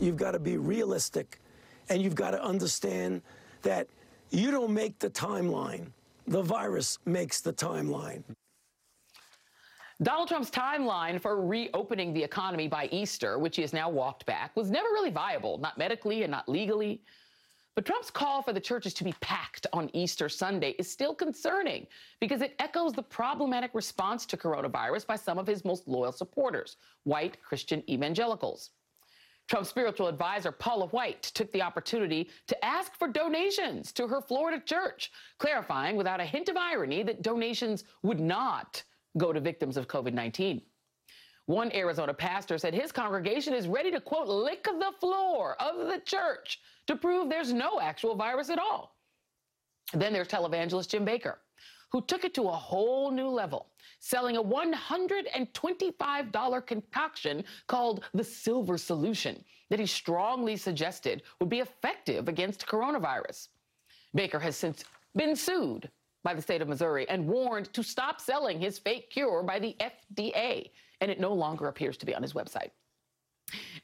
You've got to be realistic and you've got to understand that you don't make the timeline. The virus makes the timeline. Donald Trump's timeline for reopening the economy by Easter, which he has now walked back, was never really viable, not medically and not legally. But Trump's call for the churches to be packed on Easter Sunday is still concerning because it echoes the problematic response to coronavirus by some of his most loyal supporters, white Christian evangelicals. Trump's spiritual advisor, Paula White, took the opportunity to ask for donations to her Florida church, clarifying without a hint of irony that donations would not go to victims of COVID 19. One Arizona pastor said his congregation is ready to, quote, lick the floor of the church to prove there's no actual virus at all. Then there's televangelist Jim Bakker, who took it to a whole new level, selling a $125 concoction called the Silver Solution that he strongly suggested would be effective against coronavirus. Bakker has since been sued by the state of Missouri and warned to stop selling his fake cure by the FDA, and it no longer appears to be on his website.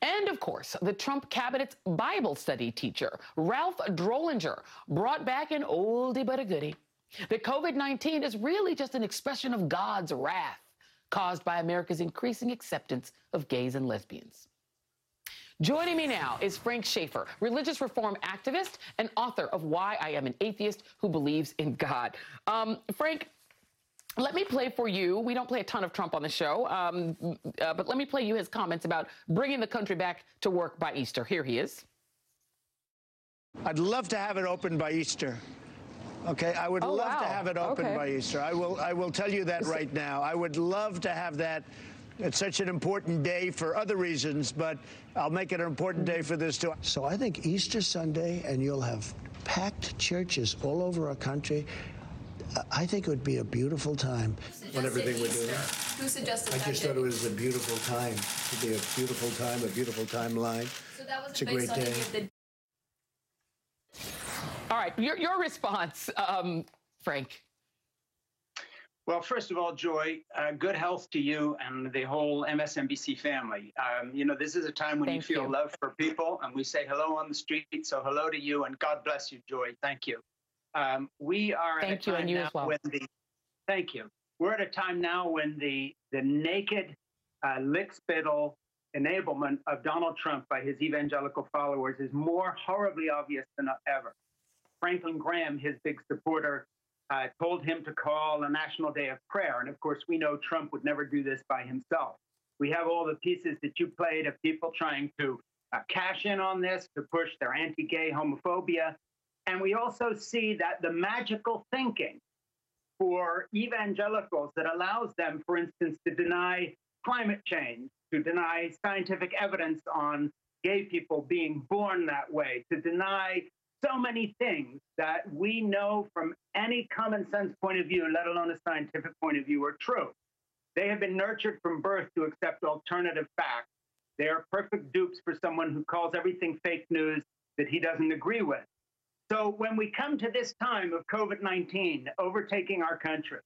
And of course, the Trump cabinet's Bible study teacher, Ralph Drollinger, brought back an oldie but a goodie that COVID 19 is really just an expression of God's wrath caused by America's increasing acceptance of gays and lesbians. Joining me now is Frank Schaeffer, religious reform activist and author of Why I Am an Atheist Who Believes in God. Um, Frank, let me play for you. We don't play a ton of Trump on the show, um, uh, but let me play you his comments about bringing the country back to work by Easter. Here he is. I'd love to have it open by Easter. Okay, I would Oh, love to have it open Okay. by Easter. I will. I will tell you that right now. I would love to have that. It's such an important day for other reasons, but I'll make it an important day for this too. So I think Easter Sunday, and you'll have packed churches all over our country. I think it would be a beautiful time. When everything we're doing. Who suggested I that? just thought it was a beautiful time. It'd be a beautiful time, a beautiful timeline. So that was It's a great on any day. All right, your, your response, um, Frank. Well, first of all, Joy, uh, good health to you and the whole MSNBC family. Um, you know, this is a time when Thank you feel you. love for people, and we say hello on the street. So, hello to you, and God bless you, Joy. Thank you. Um, we are Thank at a you, time and you now as well. when the thank you. We're at a time now when the the naked uh, lick spittle enablement of Donald Trump by his evangelical followers is more horribly obvious than ever. Franklin Graham, his big supporter, uh, told him to call a national day of prayer. And of course, we know Trump would never do this by himself. We have all the pieces that you played of people trying to uh, cash in on this, to push their anti gay homophobia. And we also see that the magical thinking for evangelicals that allows them, for instance, to deny climate change, to deny scientific evidence on gay people being born that way, to deny so many things that we know from any common sense point of view, let alone a scientific point of view, are true. They have been nurtured from birth to accept alternative facts. They are perfect dupes for someone who calls everything fake news that he doesn't agree with. So when we come to this time of COVID 19 overtaking our country,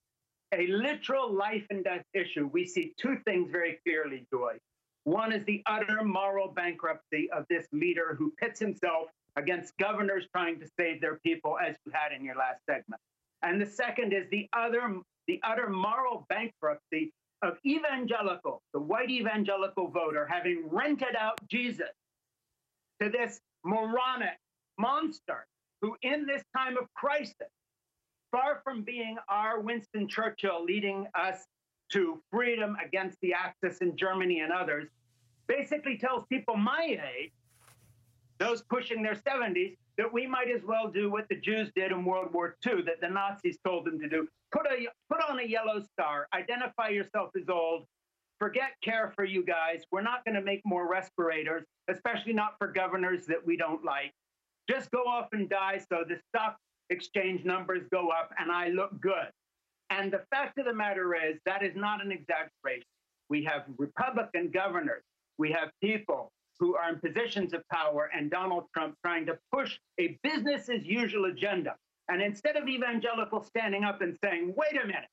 a literal life and death issue, we see two things very clearly, Joy. One is the utter moral bankruptcy of this leader who pits himself against governors trying to save their people, as you had in your last segment. And the second is the other, the utter moral bankruptcy of evangelical, the white evangelical voter, having rented out Jesus to this moronic monster who, in this time of crisis, far from being our Winston Churchill leading us to freedom against the Axis in Germany and others, basically tells people my age, those pushing their 70s, that we might as well do what the Jews did in World War II, that the Nazis told them to do. Put, a, put on a yellow star, identify yourself as old, forget care for you guys. We're not going to make more respirators, especially not for governors that we don't like. Just go off and die so the stock exchange numbers go up and I look good. And the fact of the matter is, that is not an exaggeration. We have Republican governors, we have people who are in positions of power, and Donald Trump trying to push a business as usual agenda. And instead of evangelicals standing up and saying, wait a minute,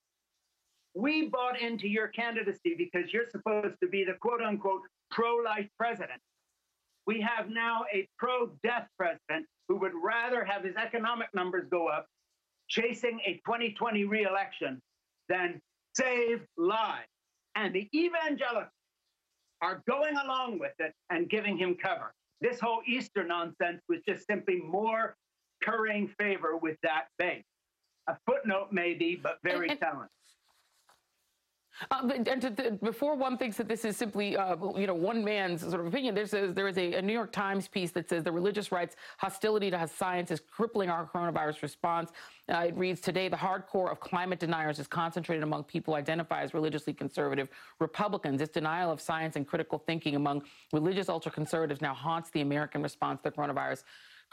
we bought into your candidacy because you're supposed to be the quote unquote pro life president. we have now a pro death president who would rather have his economic numbers go up chasing a 2020 reelection than save lives. And the evangelicals are going along with it and giving him cover. This whole Easter nonsense was just simply more currying favor with that base. A footnote, maybe, but very and, and, telling. Uh, and before one thinks that this is simply, uh, you know, one man's sort of opinion, there's a, there is a, a, New York Times piece that says the religious right's hostility to science is crippling our coronavirus response. Uh, it reads today the hardcore of climate deniers is concentrated among people identified as religiously conservative Republicans. This denial of science and critical thinking among religious ultra conservatives now haunts the American response to the coronavirus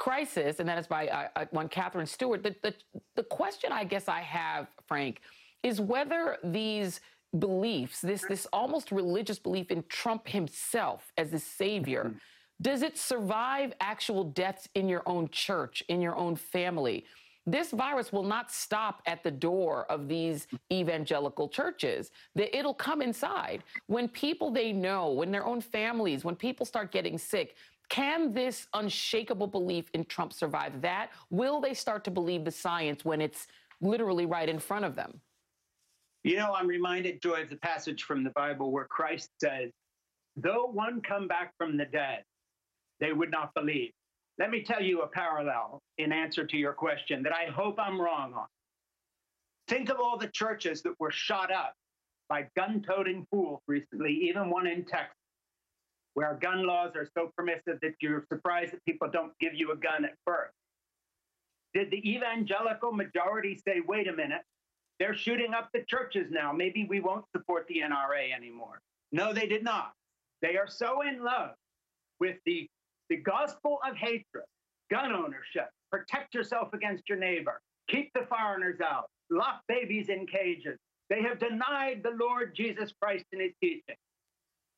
crisis, and that is by uh, uh, one Katherine Stewart. The, the, the question I guess I have, Frank, is whether these beliefs, this this almost religious belief in Trump himself as the savior, mm-hmm. does it survive actual deaths in your own church, in your own family? This virus will not stop at the door of these evangelical churches. It'll come inside. When people they know, when their own families, when people start getting sick, can this unshakable belief in Trump survive that? Will they start to believe the science when it's literally right in front of them? You know, I'm reminded, Joy, of the passage from the Bible where Christ says, Though one come back from the dead, they would not believe. Let me tell you a parallel in answer to your question that I hope I'm wrong on. Think of all the churches that were shot up by gun toting fools recently, even one in Texas, where gun laws are so permissive that you're surprised that people don't give you a gun at birth. Did the evangelical majority say, wait a minute, they're shooting up the churches now. Maybe we won't support the NRA anymore. No, they did not. They are so in love with the, the gospel of hatred, gun ownership, protect yourself against your neighbor, keep the foreigners out, lock babies in cages. They have denied the Lord Jesus Christ and his teaching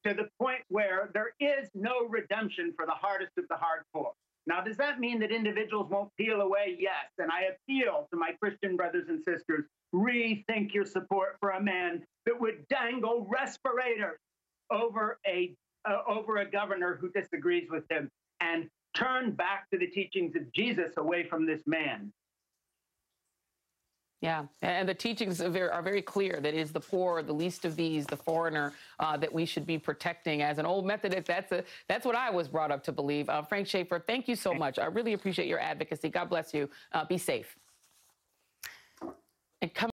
to the point where there is no redemption for the hardest of the hardcore. Now, does that mean that individuals won't peel away? Yes. And I appeal to my Christian brothers and sisters rethink your support for a man that would dangle respirators over a uh, over a governor who disagrees with him and turn back to the teachings of Jesus away from this man. Yeah, and the teachings are very, are very, clear that it is the poor, the least of these, the foreigner, uh, that we should be protecting. As an old Methodist, that's a, that's what I was brought up to believe. Uh, Frank Schaeffer, thank you so much. I really appreciate your advocacy. God bless you. Uh, be safe. And come